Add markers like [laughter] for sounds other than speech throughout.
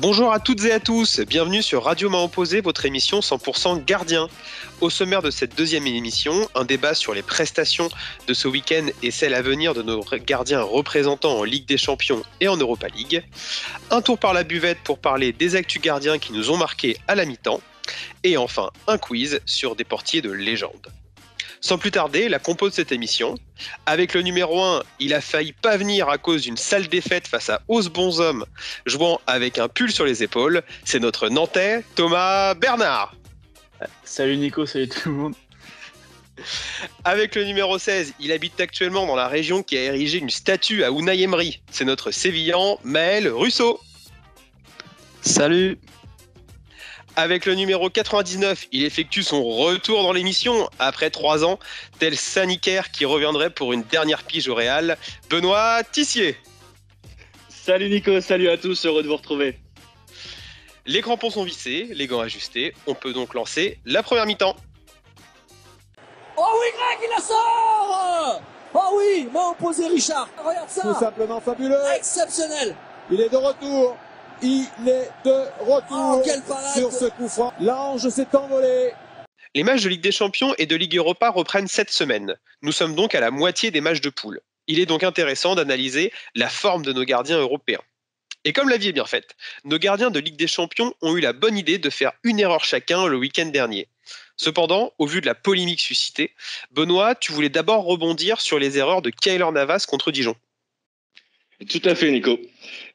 Bonjour à toutes et à tous, bienvenue sur Radio M'a Opposé, votre émission 100% gardien. Au sommaire de cette deuxième émission, un débat sur les prestations de ce week-end et celles à venir de nos gardiens représentants en Ligue des Champions et en Europa League. Un tour par la buvette pour parler des actus gardiens qui nous ont marqués à la mi-temps. Et enfin, un quiz sur des portiers de légende. Sans plus tarder, la compo de cette émission. Avec le numéro 1, il a failli pas venir à cause d'une sale défaite face à Os Bonhomme, jouant avec un pull sur les épaules. C'est notre Nantais, Thomas Bernard. Salut Nico, salut tout le monde. Avec le numéro 16, il habite actuellement dans la région qui a érigé une statue à Unai Emery. C'est notre Sévillan, Maël Russo. Salut. Avec le numéro 99, il effectue son retour dans l'émission après trois ans, tel Sanicaire qui reviendrait pour une dernière pige au Real. Benoît Tissier. Salut Nico, salut à tous, heureux de vous retrouver. Les crampons sont vissés, les gants ajustés, on peut donc lancer la première mi-temps. Oh oui Greg, il la sort Oh oui, m'a opposé Richard. Regarde ça Tout simplement fabuleux Exceptionnel Il est de retour il est de retour oh, sur ce coup franc. L'ange s'est envolé. Les matchs de Ligue des Champions et de Ligue Europa reprennent cette semaine. Nous sommes donc à la moitié des matchs de poule. Il est donc intéressant d'analyser la forme de nos gardiens européens. Et comme la vie est bien faite, nos gardiens de Ligue des Champions ont eu la bonne idée de faire une erreur chacun le week-end dernier. Cependant, au vu de la polémique suscitée, Benoît, tu voulais d'abord rebondir sur les erreurs de Kyler Navas contre Dijon. Tout à fait, Nico.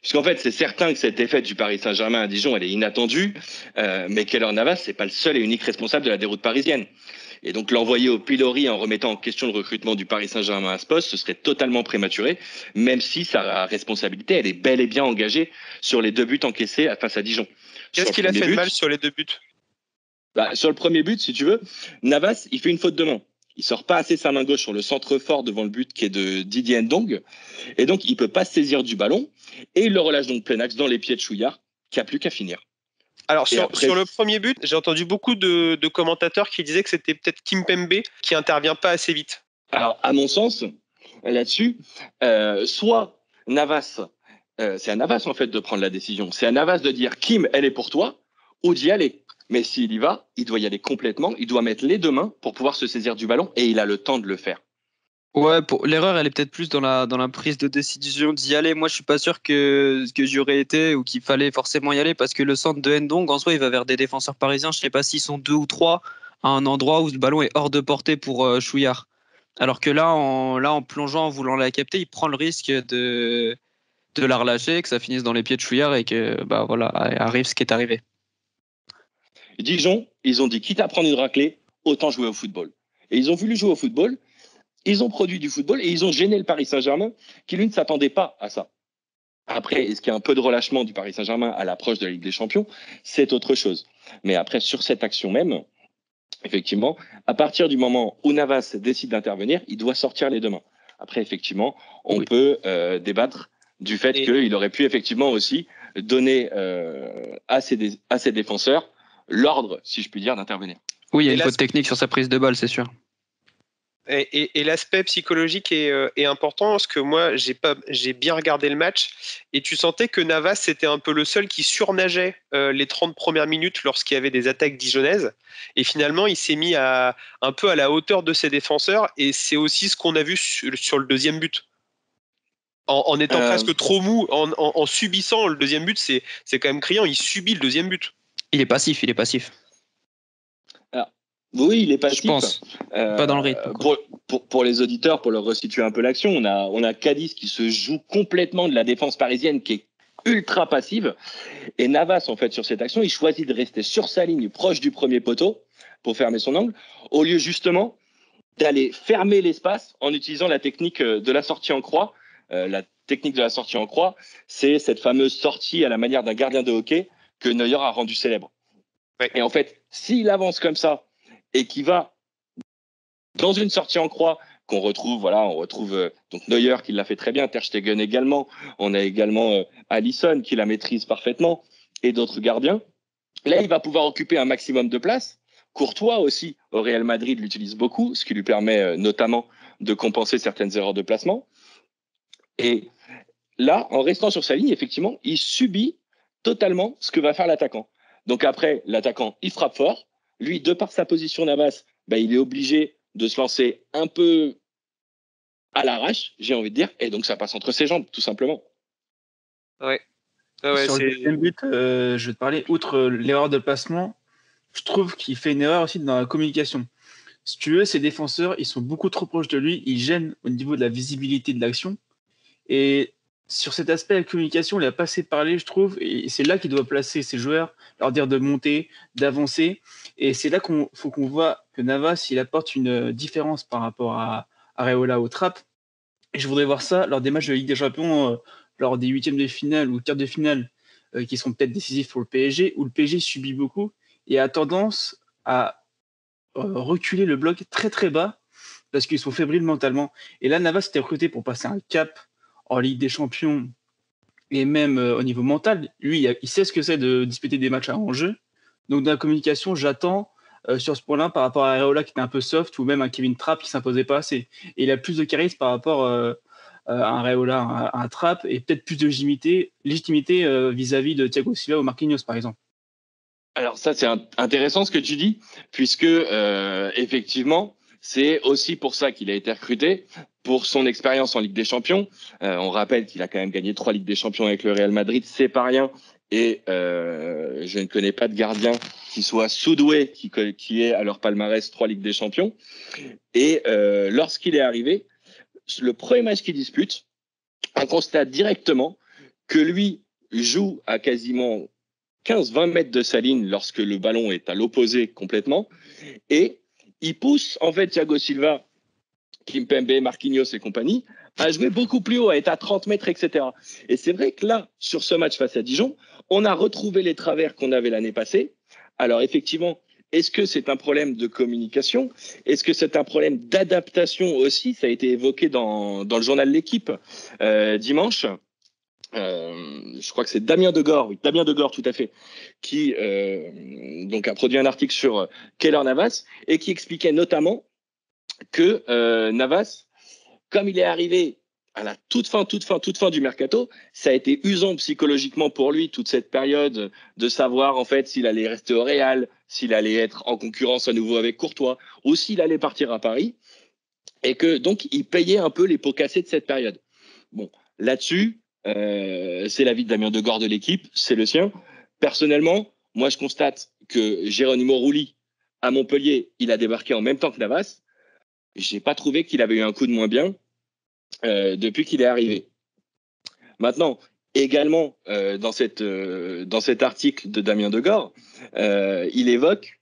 Puisqu'en fait, c'est certain que cette défaite du Paris Saint-Germain à Dijon, elle est inattendue, euh, mais Keller Navas, c'est pas le seul et unique responsable de la déroute parisienne. Et donc l'envoyer au pilori en remettant en question le recrutement du Paris Saint-Germain à ce poste, ce serait totalement prématuré, même si sa responsabilité, elle est bel et bien engagée sur les deux buts encaissés face à Dijon. Qu'est-ce qu'il a fait de mal sur les deux buts? Bah, Sur le premier but, si tu veux, Navas, il fait une faute de main. Il sort pas assez sa main gauche sur le centre fort devant le but qui est de Didier Ndong. Et donc, il peut pas saisir du ballon. Et il le relâche donc plein axe dans les pieds de Chouillard, qui a plus qu'à finir. Alors, sur, sur, le premier but, j'ai entendu beaucoup de, de, commentateurs qui disaient que c'était peut-être Kim Pembe qui intervient pas assez vite. Alors, à mon sens, là-dessus, euh, soit Navas, euh, c'est à Navas en fait de prendre la décision. C'est à Navas de dire Kim, elle est pour toi, ou d'y aller. Mais s'il y va, il doit y aller complètement. Il doit mettre les deux mains pour pouvoir se saisir du ballon et il a le temps de le faire. Ouais, l'erreur, elle est peut-être plus dans la, prise de décision d'y aller. Moi, je suis pas sûr que, que j'y aurais été ou qu'il fallait forcément y aller parce que le centre de Ndong, en soi, il va vers des défenseurs parisiens. Je sais pas s'ils sont deux ou trois à un endroit où le ballon est hors de portée pour euh, Chouillard. Alors que là en, là, en plongeant, en voulant la capter, il prend le risque de, de la relâcher, que ça finisse dans les pieds de Chouillard et que, bah voilà, arrive ce qui est arrivé. Dijon, ils ont dit quitte à prendre une raclée, autant jouer au football. Et ils ont voulu jouer au football, ils ont produit du football et ils ont gêné le Paris Saint-Germain qui, lui, ne s'attendait pas à ça. Après, est-ce qu'il y a un peu de relâchement du Paris Saint-Germain à l'approche de la Ligue des Champions? C'est autre chose. Mais après, sur cette action même, effectivement, à partir du moment où Navas décide d'intervenir, il doit sortir les deux mains. Après, effectivement, on peut euh, débattre du fait qu'il aurait pu effectivement aussi donner euh, à, ses à ses défenseurs l'ordre, si je puis dire, d'intervenir. Oui, il y a une faute technique sur sa prise de balle, c'est sûr. Et, et, l'aspect psychologique est, euh, est, important parce que moi j'ai pas j'ai bien regardé le match et tu sentais que Navas c'était un peu le seul qui surnageait euh, les 30 premières minutes lorsqu'il y avait des attaques dijonnaises et finalement il s'est mis à un peu à la hauteur de ses défenseurs et c'est aussi ce qu'on a vu sur, sur, le deuxième but en, en étant euh... presque trop mou en, en, subissant le deuxième but c'est c'est quand même criant il subit le deuxième but il est passif, il est passif. Alors, oui, il est passif. Je pense. Euh, pas dans le rythme. Pour, pour, pour, les auditeurs, pour leur resituer un peu l'action, on a, on a Cadiz qui se joue complètement de la défense parisienne qui est ultra passive. Et Navas, en fait, sur cette action, il choisit de rester sur sa ligne proche du premier poteau pour fermer son angle, au lieu justement d'aller fermer l'espace en utilisant la technique euh, de la sortie en croix. Euh, la technique de la sortie en croix, c'est cette fameuse sortie à la manière d'un gardien de hockey que Neuer a rendu célèbre. Ouais. Et en fait, s'il avance comme ça et qu'il va dans une sortie en croix qu'on retrouve, voilà, on retrouve euh, donc Neuer qui l'a fait très bien, Ter Stegen également, on a également euh, Allison qui la maîtrise parfaitement et d'autres gardiens. Là, il va pouvoir occuper un maximum de place. Courtois aussi, au Real Madrid, l'utilise beaucoup, ce qui lui permet euh, notamment de compenser certaines erreurs de placement. Et là, en restant sur sa ligne, effectivement, il subit totalement ce que va faire l'attaquant. Donc après, l'attaquant, il frappe fort. Lui, de par sa position Navas, bah, il est obligé de se lancer un peu à l'arrache, j'ai envie de dire, et donc ça passe entre ses jambes, tout simplement. Ouais. Ah ouais, Sur le c'est- deuxième but, euh, je vais te parler, outre l'erreur de placement, je trouve qu'il fait une erreur aussi dans la communication. Si tu veux, ses défenseurs, ils sont beaucoup trop proches de lui, ils gênent au niveau de la visibilité de l'action. Et sur cet aspect de la communication, il a pas assez parlé, je trouve, et c'est là qu'il doit placer ses joueurs, leur dire de monter, d'avancer. Et c'est là qu'il faut qu'on voit que Navas, il apporte une euh, différence par rapport à Areola au trap. Et je voudrais voir ça lors des matchs de Ligue des Champions, euh, lors des huitièmes de finale ou quarts de finale, euh, qui sont peut-être décisifs pour le PSG, où le PSG subit beaucoup et a tendance à reculer le bloc très très bas parce qu'ils sont fébriles mentalement. Et là, Navas était recruté pour passer un cap en Ligue des Champions et même euh, au niveau mental. Lui, il, sait ce que c'est de disputer des matchs à enjeu. Donc, dans la communication, j'attends euh, sur ce point-là par rapport à Areola qui était un peu soft ou même à Kevin Trapp qui s'imposait pas assez. Et il a plus de charisme par rapport euh, à un Areola, à un Trapp et peut-être plus de légitimité, vis-à-vis de Thiago Silva ou Marquinhos, par exemple. Alors ça, c'est int- intéressant ce que tu dis, puisque effectivement, c'est aussi pour ça qu'il a été recruté, pour son expérience en Ligue des Champions. Euh, on rappelle qu'il a quand même gagné trois Ligues des Champions avec le Real Madrid, c'est pas rien. Et euh, je ne connais pas de gardien qui soit sous-doué, qui, qui ait à leur palmarès trois Ligues des Champions. Et euh, lorsqu'il est arrivé, le premier match qu'il dispute, on constate directement que lui joue à quasiment 15-20 mètres de sa ligne lorsque le ballon est à l'opposé complètement. Et il pousse en fait Thiago Silva, Kimpembe, Marquinhos et compagnie à jouer beaucoup plus haut, à être à 30 mètres, etc. Et c'est vrai que là, sur ce match face à Dijon, on a retrouvé les travers qu'on avait l'année passée. Alors effectivement, est-ce que c'est un problème de communication? Est-ce que c'est un problème d'adaptation aussi? Ça a été évoqué dans, dans le journal L'équipe euh, dimanche. Euh, je crois que c'est Damien Degore, oui, Damien Degore, tout à fait, qui euh, donc a produit un article sur Keller Navas et qui expliquait notamment que euh, Navas, comme il est arrivé à la toute fin, toute fin, toute fin du mercato, ça a été usant psychologiquement pour lui toute cette période de savoir en fait s'il allait rester au Real, s'il allait être en concurrence à nouveau avec Courtois, ou s'il allait partir à Paris, et que donc il payait un peu les pots cassés de cette période. Bon, là-dessus, euh, c'est l'avis de Damien Degore de l'équipe, c'est le sien. Personnellement, moi je constate que Géronimo Rulli à Montpellier, il a débarqué en même temps que Navas. J'ai pas trouvé qu'il avait eu un coup de moins bien euh, depuis qu'il est arrivé. Maintenant, également euh, dans cette euh, dans cet article de Damien Degore, euh, il évoque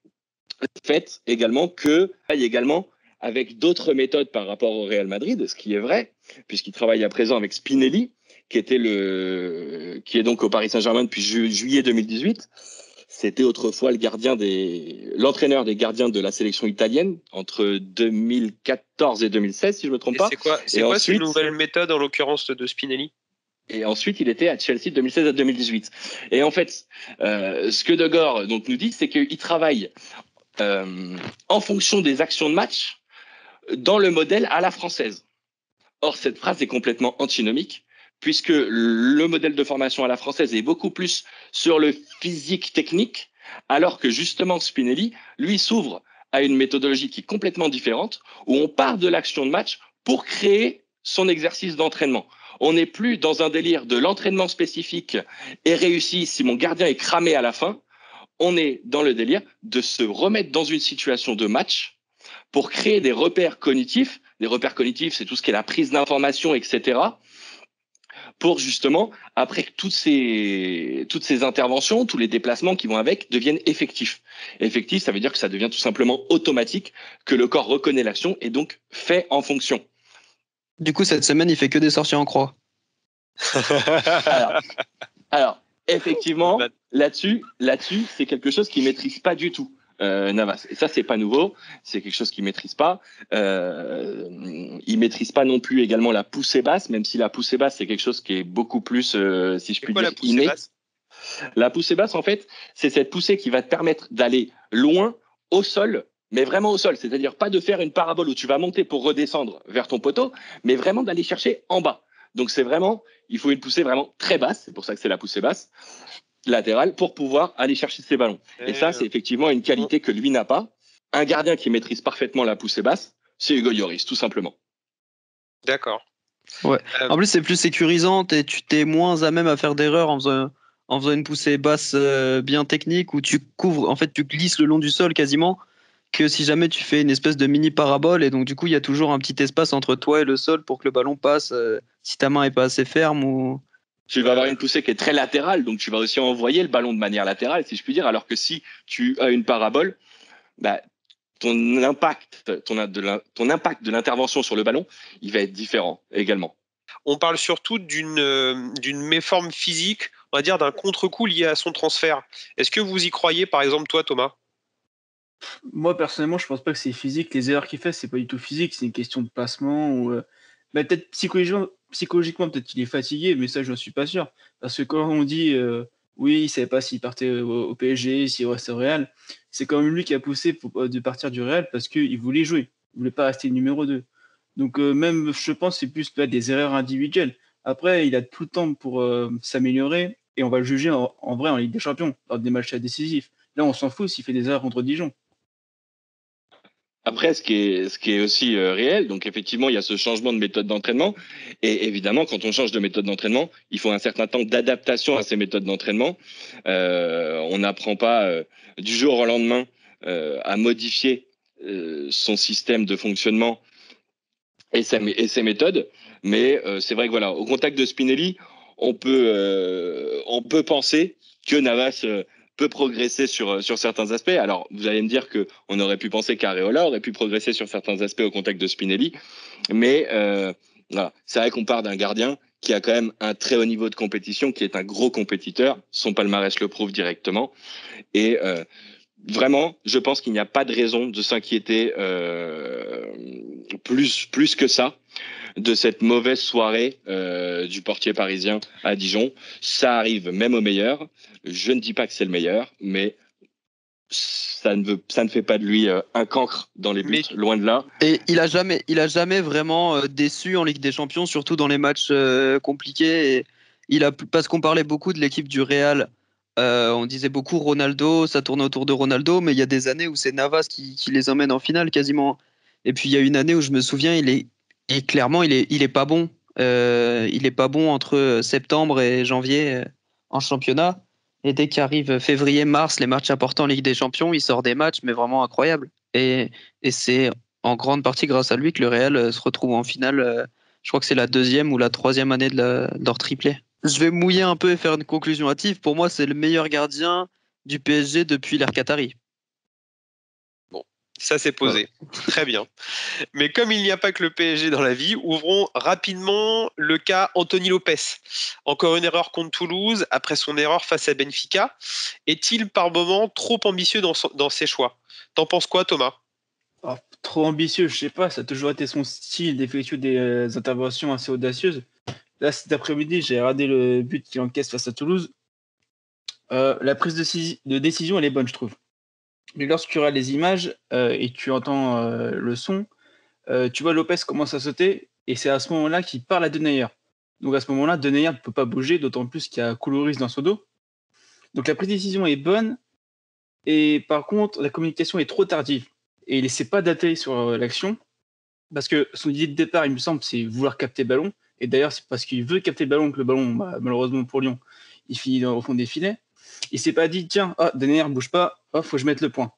le fait également que a également avec d'autres méthodes par rapport au Real Madrid, ce qui est vrai, puisqu'il travaille à présent avec Spinelli, qui était le, qui est donc au Paris Saint-Germain depuis ju- juillet 2018. C'était autrefois le gardien des, l'entraîneur des gardiens de la sélection italienne entre 2014 et 2016, si je me trompe Et pas. c'est quoi, c'est quoi ensuite- cette nouvelle méthode en l'occurrence de Spinelli? Et ensuite, il était à Chelsea de 2016 à 2018. Et en fait, euh, ce que De Gore donc, nous dit, c'est qu'il travaille euh, en fonction des actions de match dans le modèle à la française. Or, cette phrase est complètement antinomique, puisque le modèle de formation à la française est beaucoup plus sur le physique technique, alors que justement Spinelli, lui, s'ouvre à une méthodologie qui est complètement différente, où on part de l'action de match pour créer son exercice d'entraînement. On n'est plus dans un délire de l'entraînement spécifique et réussi si mon gardien est cramé à la fin. On est dans le délire de se remettre dans une situation de match pour créer des repères cognitifs. Des repères cognitifs, c'est tout ce qui est la prise d'information, etc. Pour justement, après que toutes ces, toutes ces interventions, tous les déplacements qui vont avec deviennent effectifs. Effectif, ça veut dire que ça devient tout simplement automatique, que le corps reconnaît l'action et donc fait en fonction. Du coup, cette semaine, il fait que des sorties en croix. Alors, [laughs] alors, effectivement, Bah- là-dessus, là-dessus, c'est quelque chose qu'il maîtrise pas du tout. Euh, Navas. Et ça, c'est pas nouveau. C'est quelque chose qu'il maîtrise pas. Euh, il maîtrise pas non plus également la poussée basse, même si la poussée basse, c'est quelque chose qui est beaucoup plus, euh, si je puis quoi dire, la poussée inné. basse? La poussée basse, en fait, c'est cette poussée qui va te permettre d'aller loin au sol, mais vraiment au sol. C'est-à-dire pas de faire une parabole où tu vas monter pour redescendre vers ton poteau, mais vraiment d'aller chercher en bas. Donc c'est vraiment, il faut une poussée vraiment très basse. C'est pour ça que c'est la poussée basse. Latéral pour pouvoir aller chercher ses ballons. Et ça, c'est effectivement une qualité que lui n'a pas. Un gardien qui maîtrise parfaitement la poussée basse, c'est Hugo Lloris, tout simplement. D'accord. Ouais. Euh, En plus, c'est plus sécurisant et tu t'es moins à même à faire d'erreurs en faisant, en faisant une poussée basse euh, bien technique où tu couvres, en fait, tu glisses le long du sol quasiment que si jamais tu fais une espèce de mini parabole et donc du coup, il y a toujours un petit espace entre toi et le sol pour que le ballon passe euh, si ta main est pas assez ferme ou. Tu vas avoir une poussée qui est très latérale, donc tu vas aussi envoyer le ballon de manière latérale, si je puis dire, alors que si tu as une parabole, bah, ton impact, ton, de la- ton impact de l'intervention sur le ballon, il va être différent également. on parle surtout d'une d'une méforme physique, on va dire d'un contre-coup lié à son transfert. Est-ce que vous y croyez, par exemple, toi, Thomas? Moi, personnellement, je pense pas que c'est physique. Les erreurs qu'il fait, c'est pas du tout physique. C'est une question de placement. Ou, euh, bah, peut-être psychologiquement, psychologiquement peut-être qu'il est fatigué, mais ça, je ne suis pas sûr. Parce que quand on dit euh, oui, il savait pas s'il partait au, PSG, s'il restait au Real, c'est quand même lui qui a poussé euh, de partir du Real parce qu'il voulait jouer. Il voulait pas rester numéro 2. Donc, euh, même, je pense, c'est plus peut-être des erreurs individuelles. Après, il a tout le temps pour s'améliorer et on va le juger en, en vrai en Ligue des Champions, lors des matchs décisifs. Là, on s'en fout s'il fait des erreurs contre Dijon. Après, ce qui est, ce qui est aussi euh, réel, donc effectivement, il y a ce changement de méthode d'entraînement. Et évidemment, quand on change de méthode d'entraînement, il faut un certain temps d'adaptation à ces méthodes d'entraînement. Euh, on n'apprend pas euh, du jour au lendemain euh, à modifier euh, son système de fonctionnement et, sa, et ses méthodes. Mais euh, c'est vrai que voilà, au contact de Spinelli, on peut, on peut penser que Navas peut progresser sur, sur certains aspects. Alors, vous allez me dire que on aurait pu penser qu'Areola aurait pu progresser sur certains aspects au contact de Spinelli, mais euh, voilà, c'est vrai qu'on part d'un gardien qui a quand même un très haut niveau de compétition, qui est un gros compétiteur. Son palmarès le prouve directement. Et euh, vraiment, je pense qu'il n'y a pas de raison de s'inquiéter euh, plus, plus que ça de cette mauvaise soirée euh, du portier parisien à Dijon. Ça arrive même au meilleur. Je ne dis pas que c'est le meilleur, mais ça ne, veut, ça ne fait pas de lui euh, un cancre dans les buts, Mais- loin de là. Et il a jamais, il a jamais vraiment euh, déçu en Ligue des Champions, surtout dans les matchs euh, compliqués. Et il a parce qu'on parlait beaucoup de l'équipe du Real. euh, on disait beaucoup Ronaldo, ça tournait autour de Ronaldo, mais il y a des années où c'est Navas qui, qui les emmène en finale quasiment. Et puis il y a une année où je me souviens, il est, et clairement, il est, il est pas bon. Euh, il est pas bon entre septembre et janvier euh, en championnat. Et dès qu'arrive février, mars, les matchs importants en Ligue des Champions, il sort des matchs, mais vraiment incroyables. Et, et c'est en grande partie grâce à lui que le Real euh, se retrouve en finale. euh, Je crois que c'est la deuxième ou la troisième année de, de leur triplé. Je vais mouiller un peu et faire une conclusion hâtive. Pour moi, c'est le meilleur gardien du PSG depuis l'ère Qatari. Ça c'est posé. [laughs] Très bien. Mais comme il n'y a pas que le PSG dans la vie, ouvrons rapidement le cas Anthony Lopez. Encore une erreur contre Toulouse après son erreur face à Benfica. Est-il par moment trop ambitieux dans, son- dans ses choix? T'en penses quoi, Thomas? Oh, trop ambitieux, je sais pas, ça a toujours été son style d'effectuer des euh, interventions assez audacieuses. Là, cet après-midi, j'ai regardé le but qu'il encaisse face à Toulouse. Euh, la prise de, de décision, elle est bonne, je trouve. Mais lorsque tu regardes les images euh, et tu entends euh, le son, euh, tu vois Lopez commence à sauter et c'est à ce moment-là qu'il parle à Denayer. Donc à ce moment-là, Denayer ne peut pas bouger, d'autant plus qu'il y a Coulouris dans son dos. Donc la prise de décision est bonne et par contre, la communication est trop tardive et il ne s'est pas daté sur l'action parce que son idée de départ, il me semble, c'est vouloir capter le ballon. Et d'ailleurs, c'est parce qu'il veut capter le ballon que le ballon, bah, malheureusement pour Lyon, il finit au fond des filets. Il s'est pas dit, tiens, ah, Denayer bouge pas, oh, faut que je mette le point.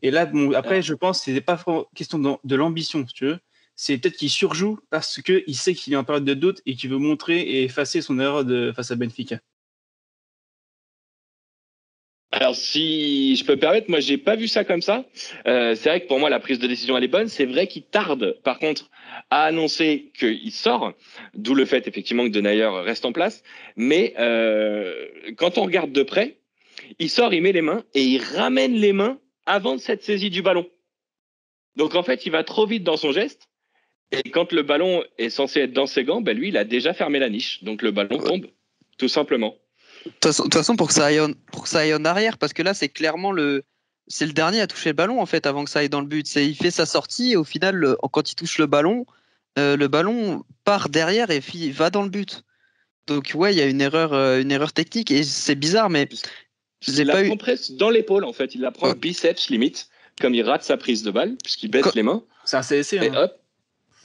Et là, bon, après, je pense que c'est pas question de, de l'ambition, si tu veux. C'est peut-être qu'il surjoue parce qu'il sait qu'il est en période de doute et qu'il veut montrer et effacer son erreur de, face à Benfica. Alors, si je peux me permettre, moi, j'ai pas vu ça comme ça. Euh, c'est vrai que pour moi, la prise de décision, elle est bonne. C'est vrai qu'il tarde, par contre, à annoncer qu'il sort, d'où le fait, effectivement, que Denayer reste en place. Mais euh, quand on regarde de près, il sort, il met les mains et il ramène les mains avant de cette saisie du ballon. Donc, en fait, il va trop vite dans son geste. Et quand le ballon est censé être dans ses gants, ben lui, il a déjà fermé la niche. Donc, le ballon tombe, tout simplement. De toute façon- pour que ça aille en, pour que ça aille en arrière, parce que là, c'est clairement le, c'est le dernier à toucher le ballon en fait avant que ça aille dans le but. C'est, il fait sa sortie et au final, le- quand il touche le ballon, euh, le ballon part derrière et va dans le but. Donc ouais, il y a une erreur, euh, une erreur technique et c'est bizarre, mais Il pas la eu. prend presque dans l'épaule, en fait. Il la prend Ouais. biceps limite, comme il rate sa prise de balle, puisqu'il baisse Quand- les mains. C'est un CSC. Et hein. hop.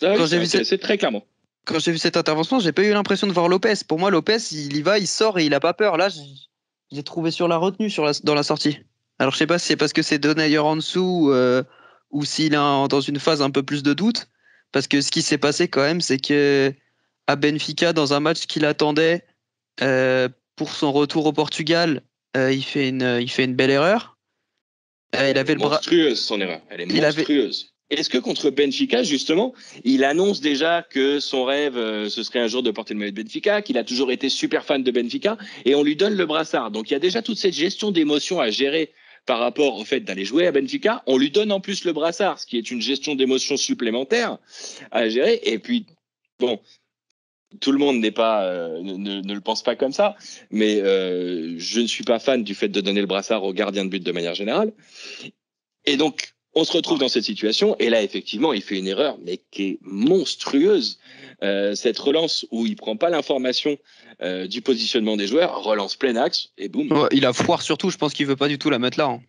Ah oui, Quand c'est j'ai vu intéressé, très clairement. Quand j'ai vu cette intervention, j'ai pas eu l'impression de voir Lopez. Pour moi, Lopez, il y va, il sort et il a pas peur. Là, j'ai- trouvé sur la retenue sur la, dans la sortie. Alors je sais pas si c'est parce que c'est Donayer en dessous euh, ou s'il est dans une phase un peu plus de doute. Parce que ce qui s'est passé quand même, c'est que à Benfica, dans un match qu'il attendait euh, pour son retour au Portugal, euh, il, fait une, il fait une belle erreur. Euh, il avait le bras. monstrueuse son erreur. Elle est avait- monstrueuse. Est-ce que contre Benfica, justement, il annonce déjà que son rêve, euh, ce serait un jour de porter le maillot de Benfica, qu'il a toujours été super fan de Benfica, et on lui donne le brassard. Donc il y a déjà toute cette gestion d'émotions à gérer par rapport au fait d'aller jouer à Benfica. On lui donne en plus le brassard, ce qui est une gestion d'émotions supplémentaire à gérer. Et puis, bon, tout le monde n'est pas, euh, ne, le pense pas comme ça, mais euh, je ne suis pas fan du fait de donner le brassard au gardien de but de manière générale. Et donc, on se retrouve dans cette situation, et là, effectivement, il fait une erreur, mais qui est monstrueuse. Euh, cette relance où il prend pas l'information euh, du positionnement des joueurs, relance plein axe, et boum. Ouais, il a foire surtout. Je pense qu'il veut pas du tout la mettre là. hein.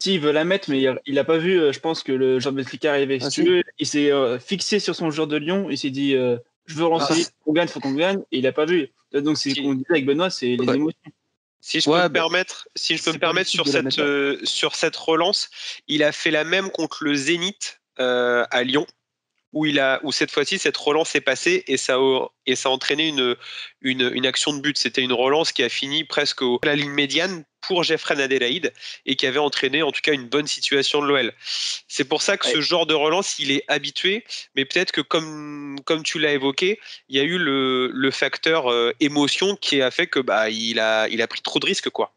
Si, il veut la mettre, mais il- il a pas vu, je pense, que le joueur de Benfica arrivait. Ah, si. il s'est euh, fixé sur son joueur de Lyon, il s'est dit euh, je veux relancer, Ah. on gagne, faut qu'on gagne, et il a pas vu. Donc, c'est ce Si. qu'on disait avec Benoît, c'est les Ouais. émotions. Si je Ouais, peux me bah, permettre, si je peux me permettre sur cette euh, sur cette relance, il a fait la même contre le Zénith euh, à Lyon, où il a où cette fois-ci cette relance est passée et ça a, et ça a entraîné une une, une action de but. C'était une relance qui a fini presque au- à la ligne médiane pour Jeffrey Adelaide et qui avait entraîné en tout cas une bonne situation de l'OL. C'est pour ça que ce genre de relance, il est habitué, mais peut-être que comme comme tu l'as évoqué, il y a eu le, le facteur euh, émotion qui a fait que bah il a il a pris trop de risques quoi.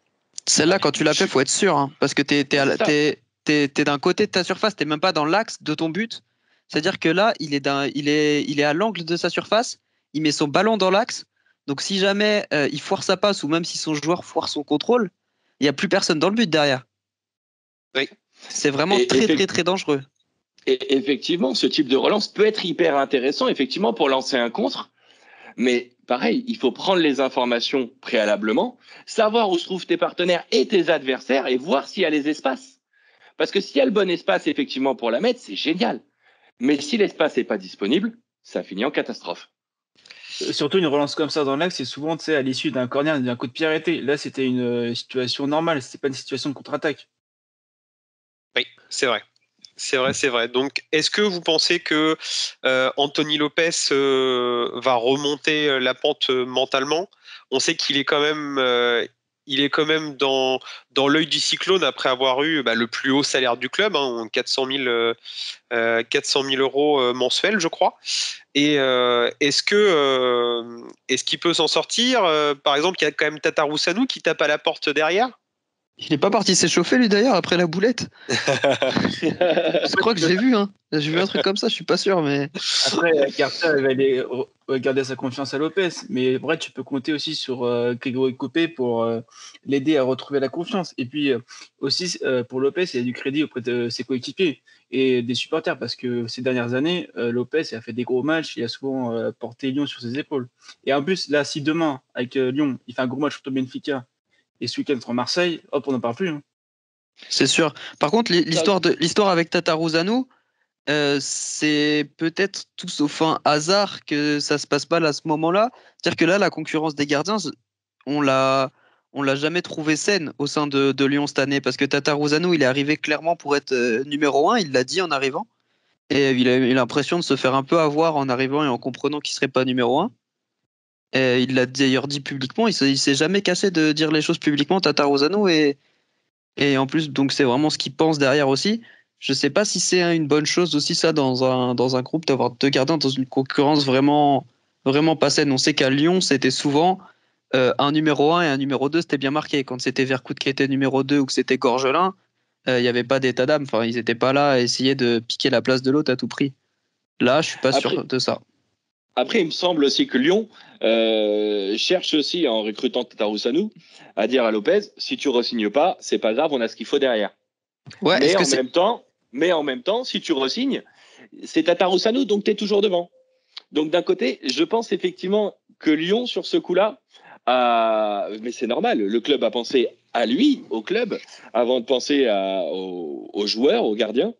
Celle-là, quand tu la fais, faut être sûr. hein, parce que t'es- t'es d'un côté de ta surface, t'es même pas dans l'axe de ton but. C'est-à-dire que là, il est, d'un, il, est, il est à l'angle de sa surface, il met son ballon dans l'axe. Donc si jamais euh, il foire sa passe ou même si son joueur foire son contrôle, il n'y a plus personne dans le but derrière. Oui. C'est vraiment Et- très, très, très dangereux. Et effectivement, ce type de relance peut être hyper intéressant, effectivement, pour lancer un contre. Mais pareil, il faut prendre les informations préalablement, savoir où se trouvent tes partenaires et tes adversaires et voir s'il y a les espaces. Parce que s'il y a le bon espace, effectivement, pour la mettre, c'est génial. Mais si l'espace n'est pas disponible, ça finit en catastrophe. Surtout une relance comme ça dans l'axe, c'est souvent à l'issue d'un corner, d'un coup de pied arrêté. Là, c'était une euh, situation normale, c'était pas une situation de contre-attaque. Oui, c'est vrai. C'est vrai, c'est vrai. Donc, est-ce que vous pensez que euh, Anthony Lopez euh, va remonter la pente mentalement? On sait qu'il est quand même, il est quand même dans l'œil du cyclone après avoir eu bah, le plus haut salaire du club, hein, 400 000 euh, euh, 400 000 euros euh, mensuels, je crois. Et est-ce qu'il peut s'en sortir? Par exemple, il y a quand même Tataroussanu qui tape à la porte derrière. Il n'est pas parti s'échauffer, lui, d'ailleurs, après la boulette. [laughs] Je crois que j'ai vu. Hein. J'ai vu un truc comme ça, je suis pas sûr, mais. Après, euh, Carter il va aller re- regarder sa confiance à Lopez, mais vrai, tu peux compter aussi sur euh, Grégory Copé pour euh, l'aider à retrouver la confiance. Et puis euh, aussi euh, pour Lopez, il y a du crédit auprès de ses coéquipiers et des supporters parce que ces dernières années, euh, Lopez il a fait des gros matchs, il a souvent euh, porté Lyon sur ses épaules. Et en plus, là, si demain, avec euh, Lyon, il fait un gros match contre Benfica et ce week-end contre Marseille, hop, on n'en parle plus. hein. C'est sûr. Par contre, l'hi- l'histoire de l'histoire avec Tataruzanu, euh, c'est peut-être tout sauf un hasard que ça se passe mal à ce moment-là. C'est-à-dire que là, la concurrence des gardiens, on l'a on l'a jamais trouvé saine au sein de, de Lyon cette année parce que Tataruzanu, il est arrivé clairement pour être euh, numéro un, il l'a dit en arrivant. Et il a eu l'impression de se faire un peu avoir en arrivant et en comprenant qu'il serait pas numéro un. Et il l'a d'ailleurs dit publiquement, il s'est s'est jamais cassé de dire les choses publiquement, Tataruzanu, et, et en plus, donc c'est vraiment ce qu'il pense derrière aussi. Je sais pas si c'est une bonne chose aussi ça dans un, dans un groupe d'avoir deux gardiens dans une concurrence vraiment, vraiment pas saine. On sait qu'à Lyon, c'était souvent euh, un numéro 1 et un numéro 2, c'était bien marqué. Quand c'était Vercoute qui était numéro 2 ou que c'était Gorgelin, euh, il n'y avait pas d'état d'âme. Enfin, ils n'étaient pas là à essayer de piquer la place de l'autre à tout prix. Là, je suis pas Après- sûr de ça. Après, il me semble aussi que Lyon euh, cherche aussi, en recrutant Tatarusanu, à dire à Lopez, si tu re-signes pas, c'est pas grave, on a ce qu'il faut derrière. Ouais, mais, que en même temps, mais en même temps, si tu re-signes, c'est Tatarusanu, donc tu es toujours devant. Donc d'un côté, je pense effectivement que Lyon sur ce coup-là. a- Mais c'est normal, le club a pensé à lui, au club, avant de penser à- aux, aux joueurs, aux gardiens.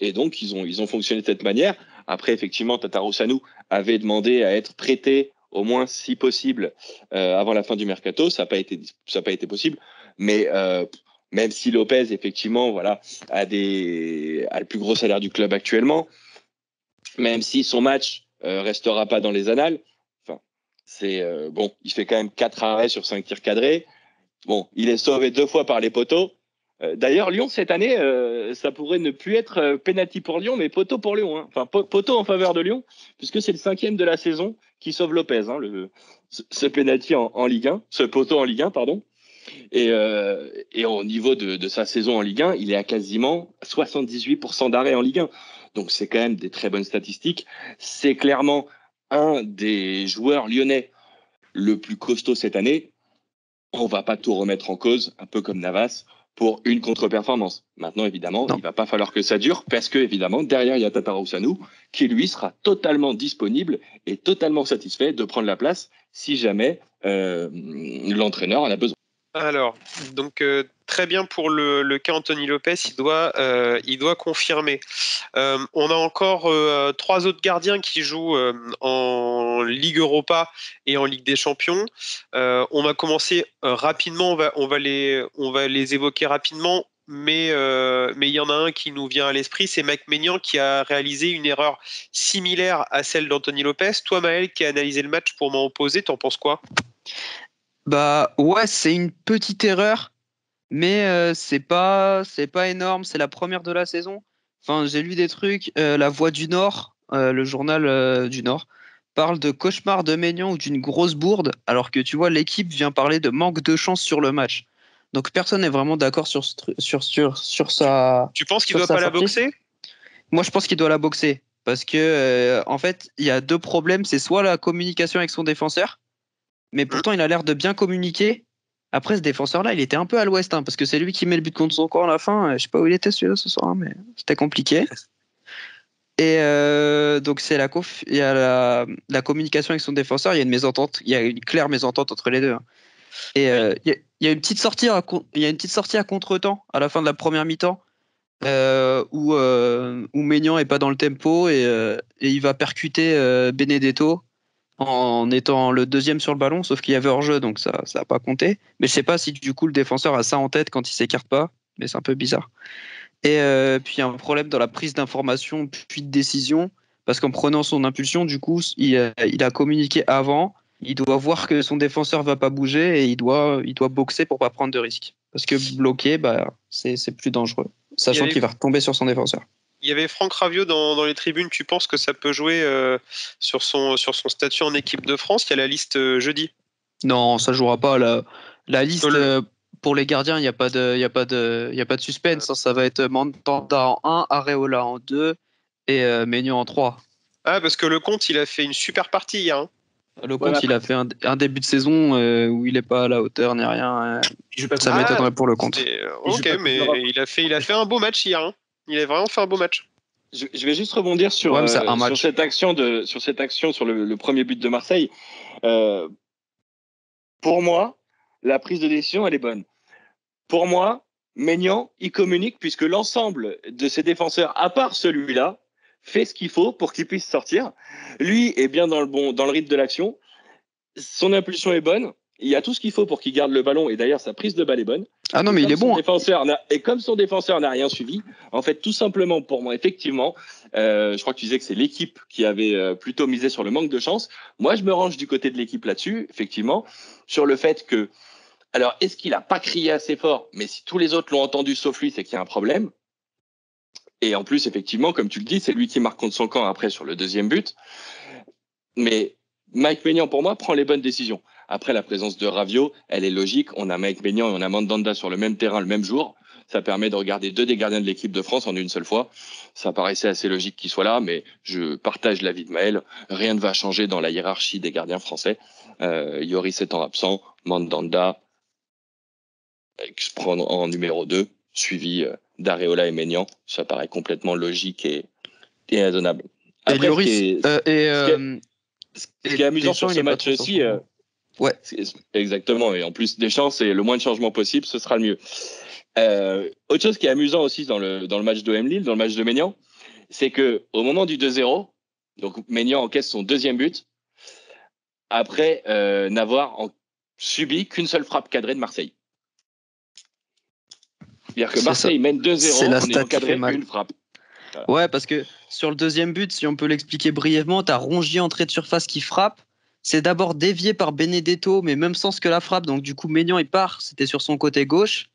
Et donc, ils ont, ils ont fonctionné de cette manière. Après, effectivement, Tataru Sanou avait demandé à être prêté, au moins si possible, euh, avant la fin du mercato. Ça n'a pas, été- pas été possible. Mais euh, même si Lopez, effectivement, voilà, a, des, a le plus gros salaire du club actuellement, même si son match euh, restera pas dans les annales, enfin, c'est euh, bon, il fait quand même quatre arrêts sur cinq tirs cadrés. Bon, il est sauvé deux fois par les poteaux. Euh, D'ailleurs, Lyon cette année, euh, ça pourrait ne plus être euh, penalty pour Lyon, mais poteau pour Lyon. hein. Enfin, po- poteau en faveur de Lyon, puisque c'est le cinquième de la saison qui sauve Lopez, hein, ce, penalty en, Ligue 1, ce poteau en Ligue 1, pardon. Et, au niveau de, de sa saison en Ligue 1, il est à quasiment 78% d'arrêt en Ligue 1. Donc c'est quand même des très bonnes statistiques. C'est clairement un des joueurs lyonnais le plus costaud cette année. On va pas tout remettre en cause, un peu comme Navas, pour une contre-performance. Maintenant, évidemment, Non. il va pas falloir que ça dure parce que, évidemment, derrière, il y a Tataru Sanou qui, lui, sera totalement disponible et totalement satisfait de prendre la place si jamais euh, l'entraîneur en a besoin. Alors, donc euh, très bien pour le, cas Anthony Lopez, il doit, euh, confirmer. Euh, on a encore trois autres gardiens qui jouent en Ligue Europa et en Ligue des Champions. On va commencer rapidement, on va, les, évoquer rapidement. Mais il y en a un qui nous vient à l'esprit, c'est Mike Maignan qui a réalisé une erreur similaire à celle d'Anthony Lopez. Toi, Maël, qui a analysé le match pour m'en opposer, t'en penses quoi? Bah ouais, c'est une petite erreur, mais euh, c'est pas c'est pas énorme. C'est la première de la saison. Enfin, j'ai lu des trucs. euh, la Voix du Nord, euh, le journal du Nord, parle de cauchemar de Maignan ou d'une grosse bourde, alors que tu vois l'équipe vient parler de manque de chance sur le match. Donc personne n'est vraiment d'accord sur, sur sur sur sa Tu penses qu'il doit pas la boxer? Moi, je pense qu'il doit la boxer. Parce que, en fait, il y a deux problèmes. C'est soit la communication avec son défenseur, mais pourtant, il a l'air de bien communiquer. Après, ce défenseur-là, il était un peu à l'ouest, hein, parce que c'est lui qui met le but contre son corps à la fin. Euh, Je sais pas où il était celui-là ce soir, hein, mais c'était compliqué. [laughs] Et euh, donc, c'est la, conf- il y a la, la communication avec son défenseur. Il y a une mésentente. Il y a une claire mésentente entre les deux. hein. Et euh, il y, a- il y a une petite sortie à, il y a une petite sortie à contre-temps à la fin de la première mi-temps euh, où, où Maignan est pas dans le tempo et, et il va percuter Benedetto en étant le deuxième sur le ballon, sauf qu'il y avait hors-jeu, donc ça ça a pas compté. Mais je sais pas si du coup le défenseur a ça en tête quand il s'écarte pas, mais c'est un peu bizarre. Et euh, puis il y a un problème dans la prise d'information puis de décision, parce qu'en prenant son impulsion, du coup, il, a- il a communiqué avant. Il doit voir que son défenseur va pas bouger et il doit, il doit boxer pour pas prendre de risques. Parce que bloqué, bah, c'est plus dangereux, sachant qu'il va retomber sur son défenseur. Il y avait Franck Raviot dans, dans les tribunes. Tu penses que ça peut jouer euh, sur, son, sur son statut en équipe de France? Il y a la liste euh, jeudi. Non, ça jouera pas. La, la liste Le- euh, pour les gardiens, il n'y a, pas de- y a, pas de- y a pas de suspense. hein. Ça va être Mandanda en 1, Areola en 2 et euh, Maignan en 3. Ah, parce que le compte, il a fait une super partie hier. hein. Le compte, Voilà. il a fait un, un début de saison euh, où il n'est pas à la hauteur ni rien. euh, ça contre- Ah, m'étonnerait pour le compte. Ok, mais l'Europe. il a, fait, il a fait un beau match hier. hein. Il a vraiment fait un beau match. Je, je vais juste rebondir sur, Ouais, euh, sur cette action de sur cette action sur le, le premier but de Marseille. Euh, pour moi, la prise de décision elle est bonne. Pour moi, Maignan, il communique puisque l'ensemble de ses défenseurs, à part celui-là, fait ce qu'il faut pour qu'il puisse sortir. Lui est bien dans le bon dans le rythme de l'action. Son impulsion est bonne. Il y a tout ce qu'il faut pour qu'il garde le ballon et d'ailleurs sa prise de balle est bonne. Ah non, mais il est bon. hein. défenseur n'a- et comme son défenseur n'a rien suivi, en fait, tout simplement pour moi, effectivement, euh, je crois que tu disais que c'est l'équipe qui avait euh, plutôt misé sur le manque de chance. Moi, je me range du côté de l'équipe là-dessus, effectivement, sur le fait que, alors, est-ce qu'il a pas crié assez fort? Mais si tous les autres l'ont entendu sauf lui, c'est qu'il y a un problème. Et en plus, effectivement, comme tu le dis, c'est lui qui marque contre son camp après sur le deuxième but. Mais Mike Maignan, pour moi, prend les bonnes décisions. Après, la présence de Ravio, elle est logique. On a Mike Maignan et on a Mandanda sur le même terrain le même jour. Ça permet de regarder deux des gardiens de l'équipe de France en une seule fois. Ça paraissait assez logique qu'ils soient là, mais je partage l'avis de Maël. Rien ne va changer dans la hiérarchie des gardiens français. Euh, Yoris étant absent, Mandanda je prends en numéro 2, suivi euh, d'Areola et Maignan. Ça paraît complètement logique et, et raisonnable. Et ce qui est- euh, et, ce qui est- euh, Ce qui est amusant sur ce match aussi, euh, ouais, exactement. Et en plus, Deschamps, c'est le moins de changements possible, ce sera le mieux. Euh, autre chose qui est amusant aussi dans le dans le match de Lille, dans le match de Maignan, c'est que au moment du 2-0, donc Maignan encaisse son deuxième but après euh, n'avoir subi qu'une seule frappe cadrée de Marseille. C'est-à-dire que Marseille mène 2-0, on est encadré une frappe. Ouais, parce que sur le deuxième but, si on peut l'expliquer brièvement, tu as Rongier entrée de surface qui frappe. C'est d'abord dévié par Benedetto, mais même sens que la frappe. Donc du coup, Maignan il part, c'était sur son côté gauche.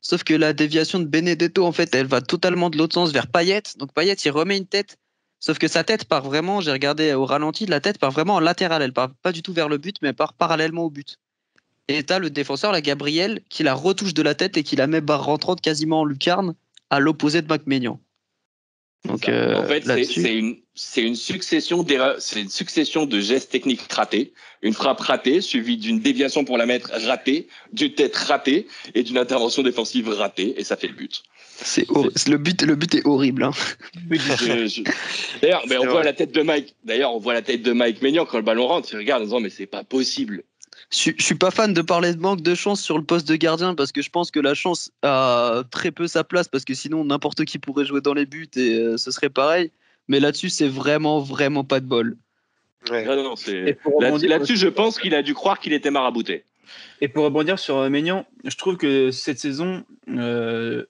Sauf que la déviation de Benedetto, en fait, elle va totalement de l'autre sens vers Payet. Donc Payet, il remet une tête. Sauf que sa tête part vraiment, j'ai regardé au ralenti, la tête part vraiment en latéral. Elle part pas du tout vers le but, mais elle part parallèlement au but. Et t'as le défenseur, la Gabriel, qui la retouche de la tête et qui la met barre rentrante quasiment en lucarne à l'opposé de McMaignan. Donc, euh, en fait, c'est une, une, succession c'est une succession de gestes techniques ratés, une frappe ratée suivie d'une déviation pour la mettre ratée, d'une tête ratée et d'une intervention défensive ratée, et ça fait le but. C'est le but, le but est horrible. Hein. D'ailleurs, mais on voit la tête de Mike. D'ailleurs, on voit la tête de Mike Maignan quand le ballon rentre. Il regarde en disant mais c'est pas possible. Je, je suis pas fan de parler de manque de chance sur le poste de gardien parce que je pense que la chance a très peu sa place parce que sinon n'importe qui pourrait jouer dans les buts et euh, ce serait pareil. Mais là-dessus, c'est vraiment, vraiment pas de bol. là-dessus, je pense qu'il a dû croire qu'il était marabouté. Et pour rebondir sur euh, Maignan, je trouve que cette saison, euh,